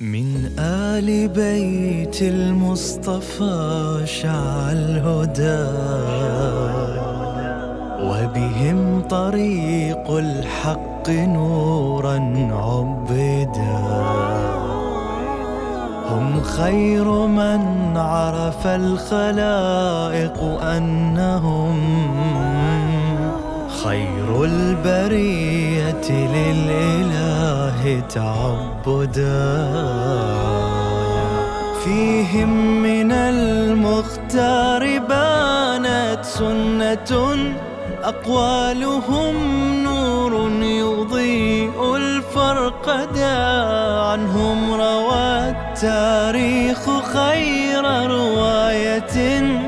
من آل بيت المصطفى شع الهدى وبهم طريق الحق نورا عبدا. هم خير من عرف الخلائق أنهم خير البرية للإله تعبدا. فيهم من المختار بانت سنة أقوالهم نور يضيء الفرقدا عنهم روى التاريخ خير رواية.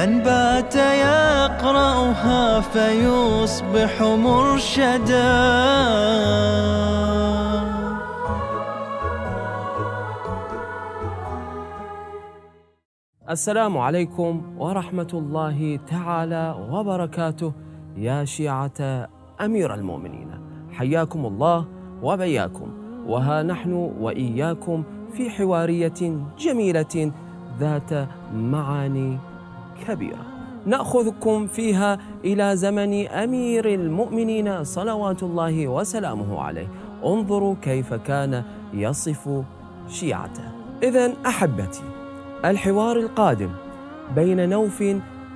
من بات يقرأها فيصبح مرشدا. السلام عليكم ورحمة الله تعالى وبركاته يا شيعة أمير المؤمنين. حياكم الله وبياكم. وها نحن وإياكم في حوارية جميلة ذات معاني كبيرة. نأخذكم فيها إلى زمن أمير المؤمنين صلوات الله وسلامه عليه. انظروا كيف كان يصف شيعته. إذا أحبتي الحوار القادم بين نوف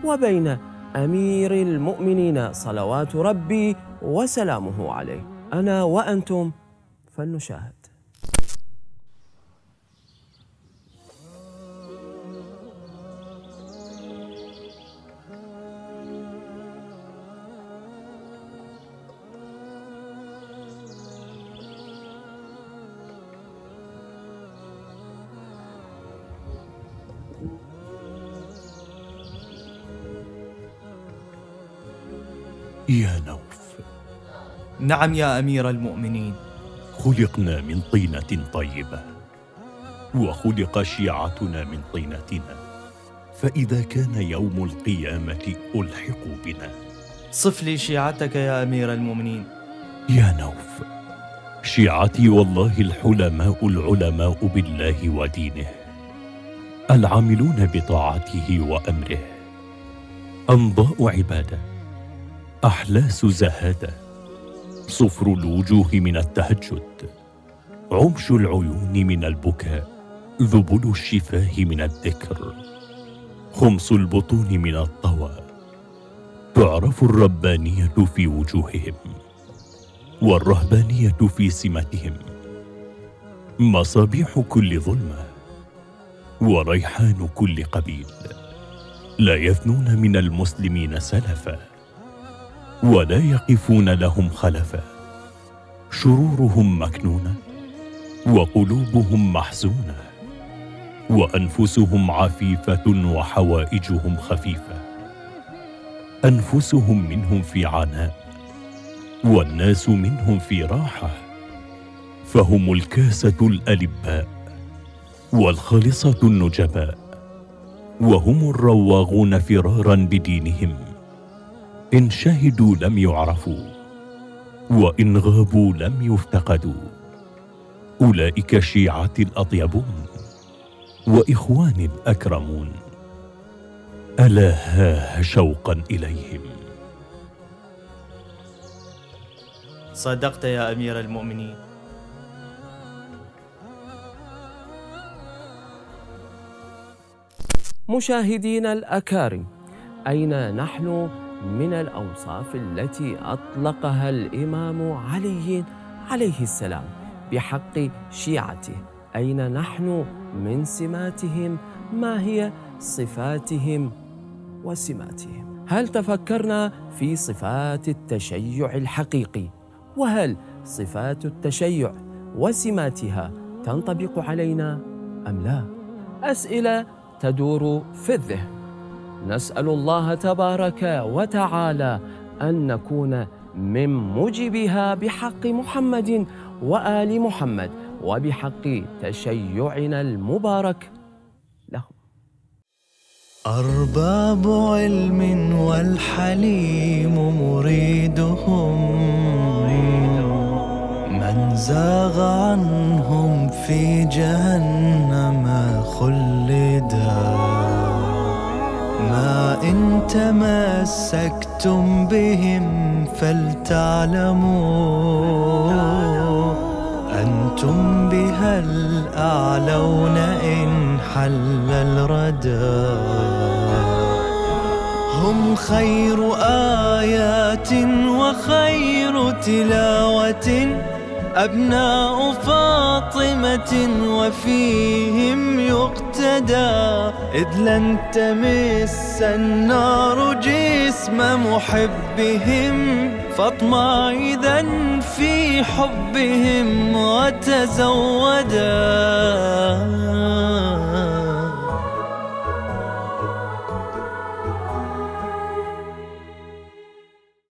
وبين أمير المؤمنين صلوات ربي وسلامه عليه. أنا وأنتم فلنشاهد. يا نوف. نعم يا أمير المؤمنين. خلقنا من طينة طيبة وخلق شيعتنا من طينتنا. فإذا كان يوم القيامة ألحقوا بنا. صف لي شيعتك يا أمير المؤمنين. يا نوف شيعتي والله الحلماء العلماء بالله ودينه العاملون بطاعته وأمره. أنضاء عباده أحلاس زهادة. صفر الوجوه من التهجد. عمش العيون من البكاء. ذبل الشفاه من الذكر. خمس البطون من الطوى. تعرف الربانية في وجوههم. والرهبانية في سمتهم. مصابيح كل ظلمة. وريحان كل قبيل. لا يثنون من المسلمين سلفا. ولا يقفون لهم خلفا. شرورهم مكنونة وقلوبهم محزونة وأنفسهم عفيفة وحوائجهم خفيفة. أنفسهم منهم في عناء والناس منهم في راحة. فهم الكاسة الألباء والخالصه النجباء. وهم الرواغون فرارا بدينهم. إن شهدوا لم يعرفوا وإن غابوا لم يفتقدوا. أولئك شيعة الأطيبون وإخوان الأكرمون. ألا هاه شوقا إليهم. صدقت يا أمير المؤمنين. مشاهدينا الأكارم أين نحن؟ من الأوصاف التي أطلقها الإمام علي عليه السلام بحق شيعته. أين نحن من سماتهم؟ ما هي صفاتهم وسماتهم؟ هل تفكرنا في صفات التشيع الحقيقي؟ وهل صفات التشيع وسماتها تنطبق علينا أم لا؟ أسئلة تدور في الذهن. نسأل الله تبارك وتعالى أن نكون من موجبها بحق محمد وآل محمد وبحق تشيعنا المبارك لهم أرباب علم والحليم مريدهم من زاغ عنهم في جهنم. إن تمسكتم بهم فلتعلموا أنتم بها الأعلون إن حل الردى. هم خير آيات وخير تلاوة. أبناء فاطمة وفيهم يقتدى. إذ لن تمس النار جسم محبهم فاطمع إذا في حبهم وتزودا.